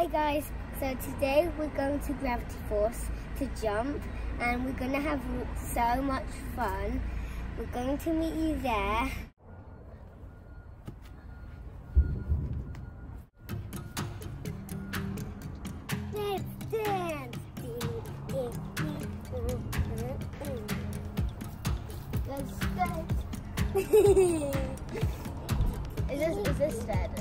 Hi guys, so today we're going to Gravity Force to jump and we're going to have so much fun. We're going to meet you there. Let's dance! Is this, is this dead?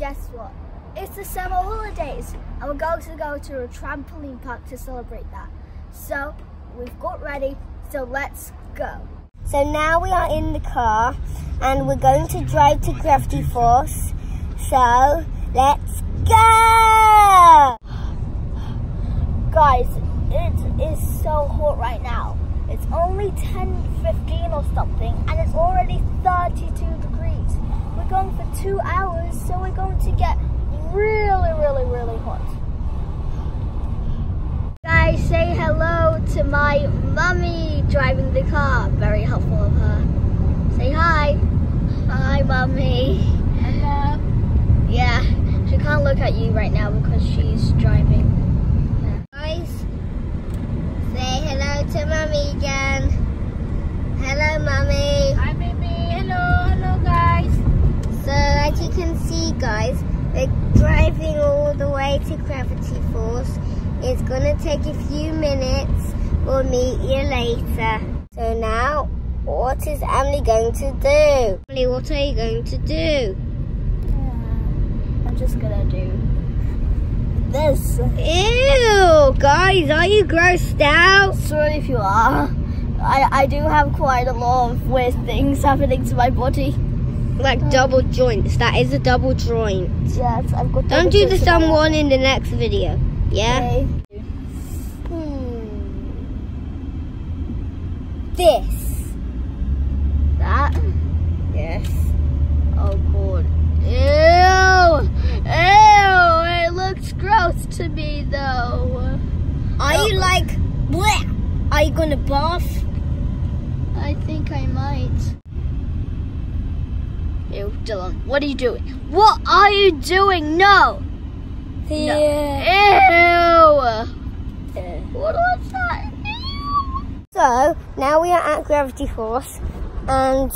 Guess what? It's the summer holidays and we're going to go to a trampoline park to celebrate that. So we've got ready, so let's go. So now we are in the car and we're going to drive to Gravity Force. So let's go! Guys, it is so hot right now. It's only 10, 15 or something and it's already 32 degrees. We're going for two hours, so we're going to get really, really, really hot. Guys, say hello to my mummy driving the car. Very helpful of her. Say hi. Hi, mummy. Hello. Yeah, she can't look at you right now because she's driving. Guys, say hello to mummy again. Hello, mummy. Driving all the way to Gravity Force. It's gonna take a few minutes. We'll meet you later. So now, what is Amelie going to do? Amelie, what are you going to do? Uh, I'm just gonna do this. Ew, guys, are you grossed out? Sorry if you are. I, I do have quite a lot of weird things happening to my body. Like double joints, that is a double joint. Yes, I've got. Don't do the joints in sun my- one in the next video, yeah? Okay. Hmm. This. That. Yes. Oh god. Ew! Ew! It looks gross to me though. Are you oh. like, bleh? Are you gonna bath? I think I might. Ew, Dylan, what are you doing? What are you doing? No! Yeah. Ew! What was that? Ew. So now we are at Gravity Force, and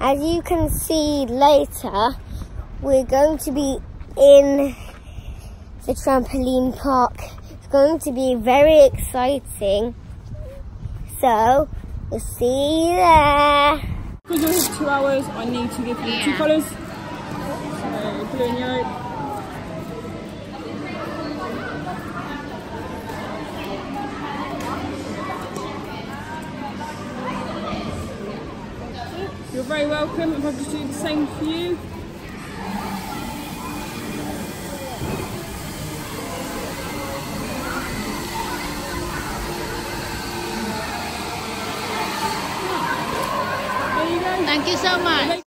as you can see later, we're going to be in the trampoline park. It's going to be very exciting. So we'll see you there. Because you're two hours, I need to give you two colours. So blue and yellow. You're very welcome. If I could do the same for you. Thank you so much.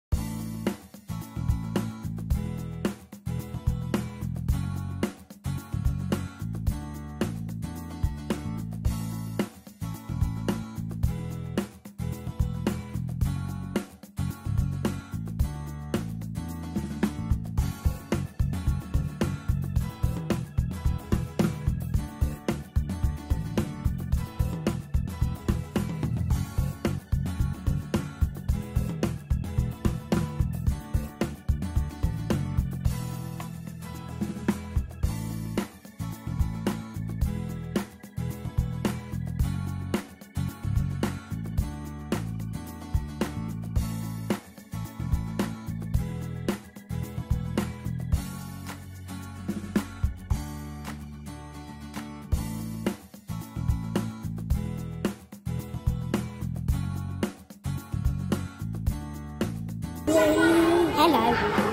Hello.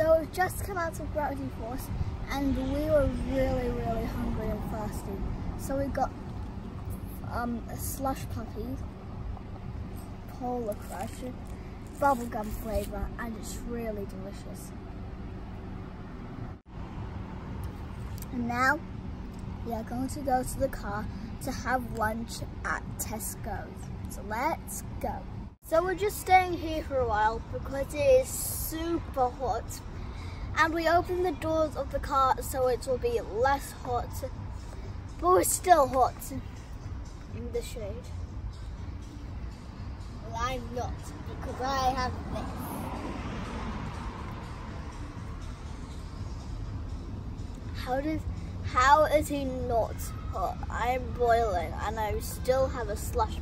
So we've just come out of Gravity Force and we were really, really hungry and thirsty. So we got um, a slush puppy, Polar Crush, bubblegum flavour and it's really delicious. And now we are going to go to the car to have lunch at Tesco's. So let's go. So we're just staying here for a while because it is super hot. And we opened the doors of the car so it will be less hot. But we're still hot in the shade. Well, I'm not because I have this. How does how is he not hot? I'm boiling and I still have a slush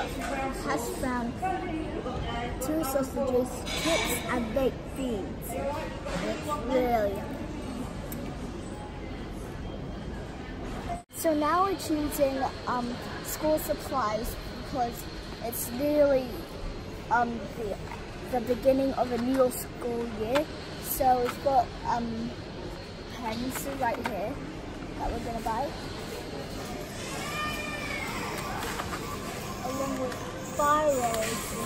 hash brown, two sausages, chips, and baked beans. It's really yummy. So now we're choosing um, school supplies because it's nearly um, the, the beginning of a new school year. So we've got um, pens right here that we're going to buy. Fireworks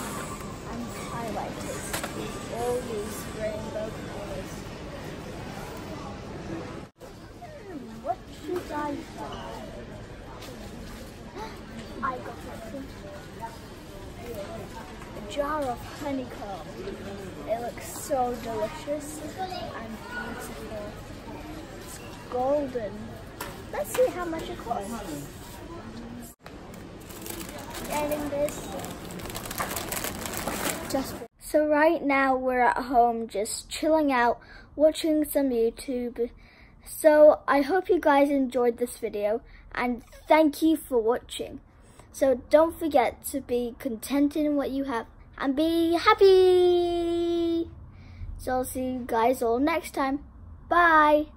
and highlighters. All these rainbow colors. Hmm, what should I buy? I got something. A jar of honeycomb. It looks so delicious and beautiful. It's golden. Let's see how much it costs. Getting this. So right now we're at home just chilling out, watching some YouTube. So I hope you guys enjoyed this video and thank you for watching. So don't forget to be content in what you have and be happy. So I'll see you guys all next time. Bye.